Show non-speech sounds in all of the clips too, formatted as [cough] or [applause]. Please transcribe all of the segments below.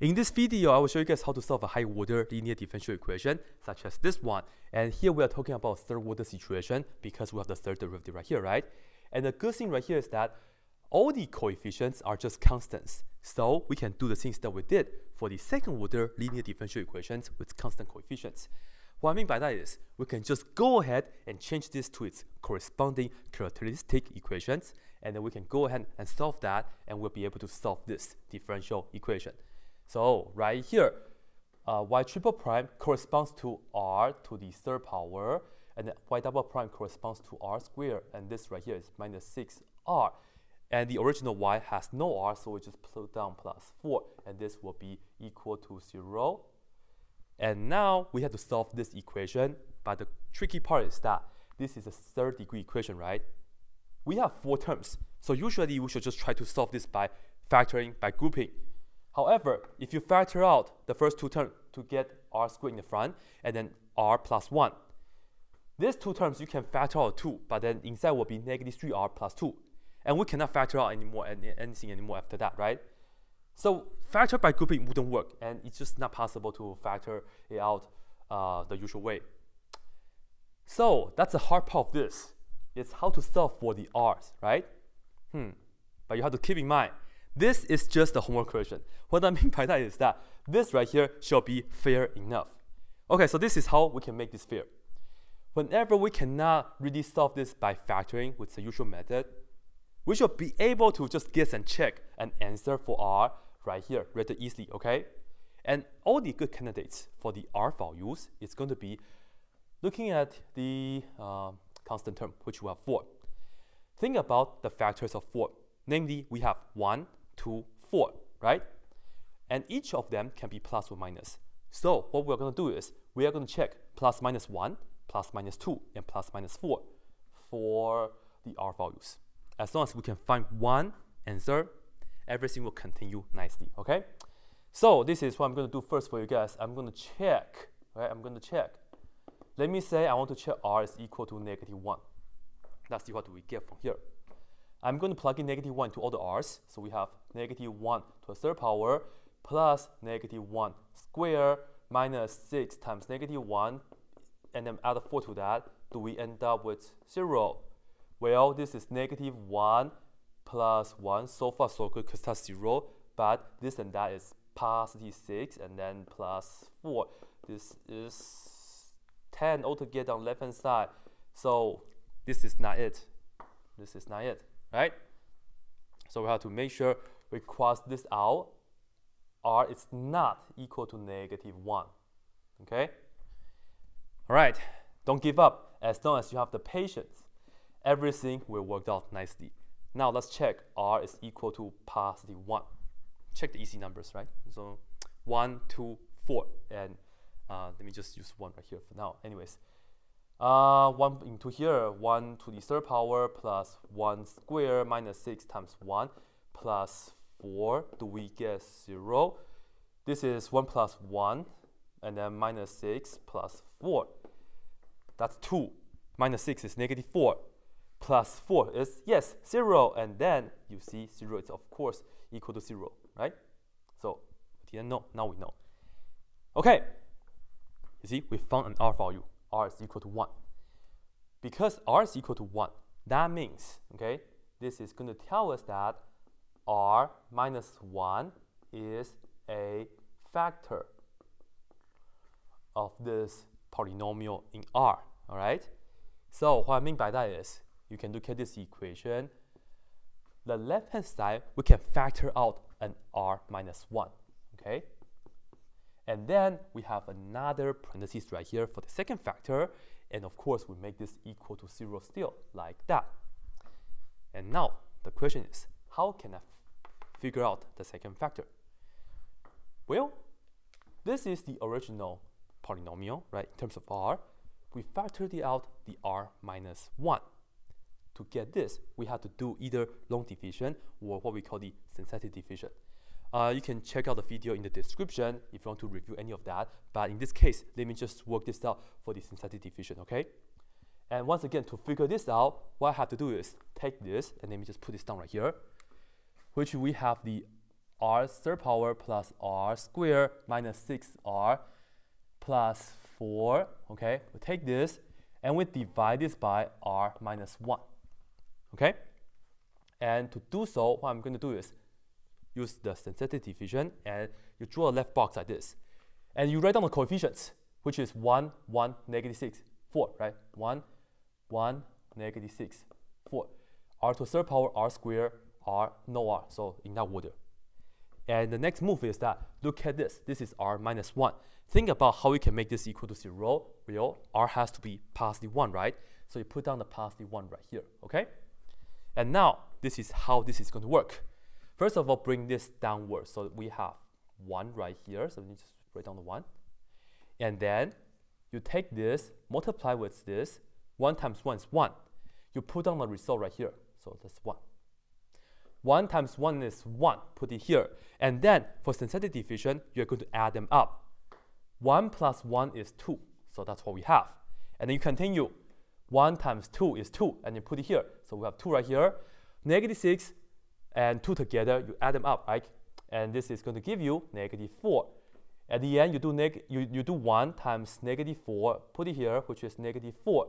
In this video, I will show you guys how to solve a high order linear differential equation such as this one. And here we are talking about third order situation because we have the third derivative right here, right? And the good thing right here is that all the coefficients are just constants. So we can do the things that we did for the second order linear differential equations with constant coefficients. What I mean by that is we can just go ahead and change this to its corresponding characteristic equations and then we can go ahead and solve that and we'll be able to solve this differential equation. So right here, uh, y triple prime corresponds to r to the third power and y double prime corresponds to r squared and this right here is minus 6r and the original y has no r so we just put down plus 4 and this will be equal to 0 and now we have to solve this equation but the tricky part is that this is a third degree equation right? We have four terms so usually we should just try to solve this by factoring by grouping However, if you factor out the first two terms to get r squared in the front and then r plus 1, these two terms you can factor out 2, but then inside will be negative 3r plus 2. And we cannot factor out anymore any, anything anymore after that, right? So factor by grouping wouldn't work, and it's just not possible to factor it out uh, the usual way. So that's the hard part of this. It's how to solve for the r's, right? Hmm. But you have to keep in mind, this is just a homework question. What I mean [laughs] by that is that this right here shall be fair enough. Okay, so this is how we can make this fair. Whenever we cannot really solve this by factoring with the usual method, we should be able to just guess and check an answer for r right here rather easily, okay? And all the good candidates for the r values is going to be looking at the uh, constant term, which we have 4. Think about the factors of 4. Namely, we have 1, 2, 4, right? And each of them can be plus or minus. So what we're going to do is we are going to check plus minus 1, plus minus 2, and plus minus 4 for the R values. As long as we can find one answer, everything will continue nicely, okay? So this is what I'm going to do first for you guys. I'm going to check, right? I'm going to check. Let me say I want to check R is equal to negative 1. Let's see what we get from here. I'm going to plug in negative 1 to all the r's. So we have negative 1 to the third power plus negative 1 square minus 6 times negative 1 and then add 4 to that. Do we end up with 0? Well, this is negative 1 plus 1. So far, so good because that's 0. But this and that is positive 6 and then plus 4. This is 10 altogether on the left hand side. So this is not it. This is not it right? So we have to make sure we cross this out. R is not equal to negative 1, okay? All right, don't give up. As long as you have the patience, everything will work out nicely. Now let's check R is equal to positive 1. Check the easy numbers, right? So 1, 2, 4, and uh, let me just use 1 right here for now. Anyways, uh, 1 into here, 1 to the third power plus 1 square minus 6 times 1 plus 4. Do we get 0? This is 1 plus 1 and then minus 6 plus 4. That's 2. Minus 6 is negative 4. Plus 4 is, yes, 0. And then you see 0 is, of course, equal to 0, right? So, we didn't know, now we know. Okay. You see, we found an R value r is equal to 1. Because r is equal to 1, that means, okay, this is going to tell us that r minus 1 is a factor of this polynomial in R, all right? So what I mean by that is, you can look at this equation. The left-hand side, we can factor out an R minus 1, okay? And then we have another parentheses right here for the second factor. And of course, we make this equal to 0 still, like that. And now, the question is, how can I figure out the second factor? Well, this is the original polynomial, right, in terms of r. We factored it out the r minus 1. To get this, we have to do either long division or what we call the synthetic division. Uh, you can check out the video in the description if you want to review any of that. But in this case, let me just work this out for the synthetic division, okay? And once again, to figure this out, what I have to do is take this, and let me just put this down right here, which we have the r third power plus r squared minus 6r plus 4. Okay, we take this and we divide this by r minus 1. Okay, and to do so, what I'm going to do is use the synthetic division and you draw a left box like this. And you write down the coefficients, which is 1, 1, negative 6, 4, right? 1, 1, negative 6, 4. r to the third power r squared, r, no r, so in that order. And the next move is that, look at this, this is r minus 1. Think about how we can make this equal to 0. Well, r has to be positive 1, right? So you put down the positive 1 right here, okay? And now, this is how this is going to work. First of all, bring this downward. So we have 1 right here. So we just write down the 1. And then you take this, multiply with this. 1 times 1 is 1. You put down the result right here. So that's 1. 1 times 1 is 1. Put it here. And then for synthetic division, you're going to add them up. 1 plus 1 is 2. So that's what we have. And then you continue. 1 times 2 is 2. And you put it here. So we have 2 right here. Negative 6 and 2 together, you add them up, right? And this is going to give you negative 4. At the end, you do, neg you, you do 1 times negative 4, put it here, which is negative 4.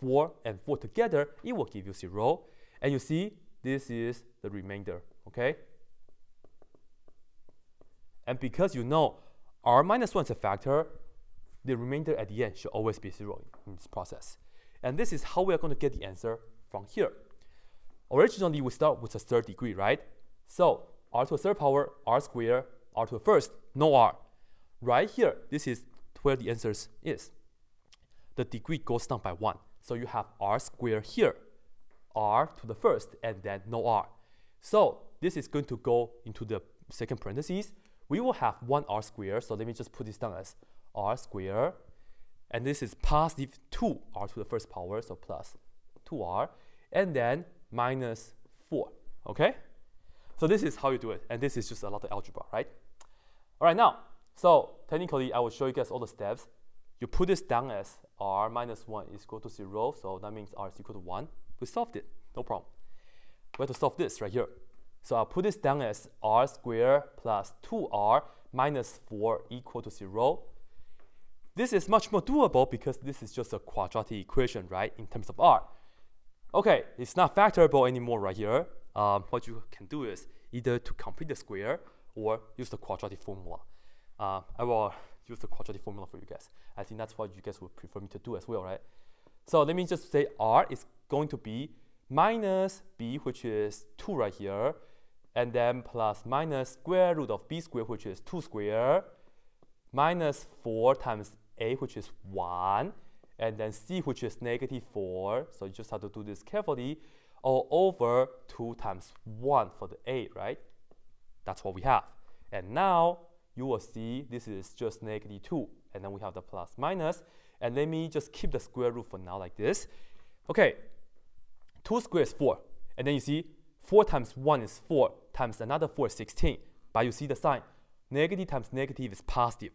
4 and 4 together, it will give you 0. And you see, this is the remainder, okay? And because you know r minus 1 is a factor, the remainder at the end should always be 0 in this process. And this is how we are going to get the answer from here. Originally, we start with a third degree, right? So r to the third power, r squared, r to the first, no r. Right here, this is where the answer is. The degree goes down by 1. So you have r squared here, r to the first, and then no r. So this is going to go into the second parentheses. We will have 1 r squared, so let me just put this down as r squared. And this is positive 2 r to the first power, so plus 2r. And then minus 4, okay? So this is how you do it, and this is just a lot of algebra, right? All right, now, so technically, I will show you guys all the steps. You put this down as r minus 1 is equal to 0, so that means r is equal to 1. We solved it, no problem. We have to solve this right here. So I'll put this down as r squared plus 2r minus 4 equal to 0. This is much more doable because this is just a quadratic equation, right, in terms of r. Okay, it's not factorable anymore right here. Um, what you can do is either to complete the square or use the quadratic formula. Uh, I will use the quadratic formula for you guys. I think that's what you guys would prefer me to do as well, right? So let me just say r is going to be minus b, which is 2 right here, and then plus minus square root of b squared, which is 2 squared, minus 4 times a, which is 1, and then c, which is negative 4. So you just have to do this carefully, all over 2 times 1 for the a, right? That's what we have. And now you will see this is just negative 2, and then we have the plus minus. And let me just keep the square root for now like this. Okay, 2 squared is 4. And then you see 4 times 1 is 4, times another 4 is 16. But you see the sign, negative times negative is positive.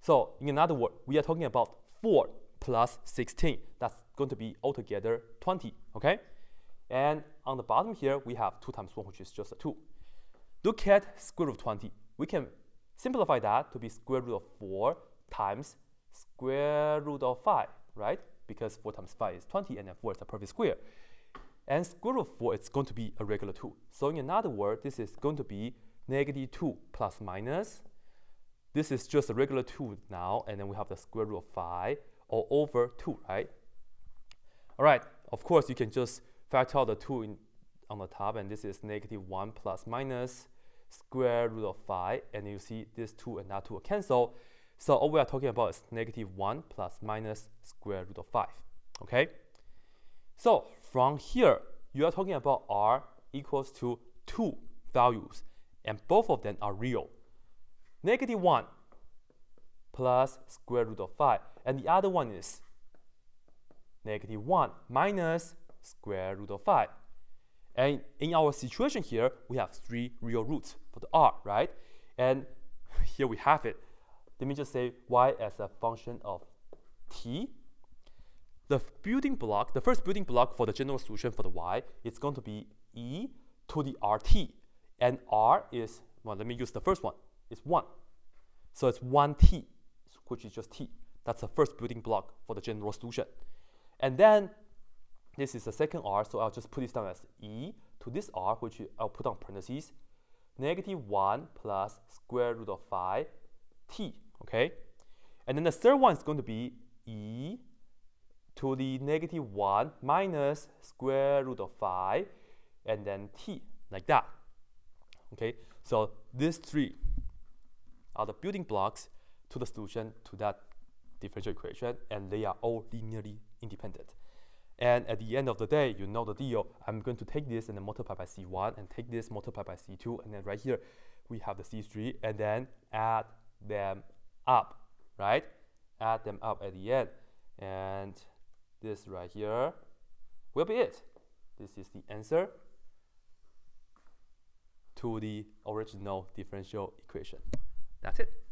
So in another word, we are talking about 4 plus 16. That's going to be altogether 20, okay? And on the bottom here, we have 2 times 1, which is just a 2. Look at square root of 20. We can simplify that to be square root of 4 times square root of 5, right? Because 4 times 5 is 20, and then 4 is a perfect square. And square root of 4 is going to be a regular 2. So in another word, this is going to be negative 2 plus minus. This is just a regular 2 now, and then we have the square root of 5 all over 2, right? All right, of course, you can just factor out the 2 in, on the top, and this is negative 1 plus minus square root of 5, and you see this 2 and that 2 will cancel. So all we are talking about is negative 1 plus minus square root of 5, okay? So from here, you are talking about r equals to 2 values, and both of them are real. Negative 1 plus square root of 5, and the other one is negative 1 minus square root of 5. And in our situation here, we have three real roots for the r, right? And [laughs] here we have it. Let me just say y as a function of t. The building block, the first building block for the general solution for the y is going to be e to the rt. And r is well, let me use the first one. It's 1. So it's 1t, which is just t. That's the first building block for the general solution. And then this is the second r, so I'll just put this down as e to this r, which I'll put on parentheses, negative 1 plus square root of 5 t, okay? And then the third one is going to be e to the negative 1 minus square root of 5 and then t, like that. Okay, so these three are the building blocks to the solution to that differential equation, and they are all linearly independent. And at the end of the day, you know the deal. I'm going to take this and then multiply by C1 and take this multiply by C2. And then right here, we have the C3 and then add them up, right? Add them up at the end. And this right here will be it. This is the answer to the original differential equation. That's it.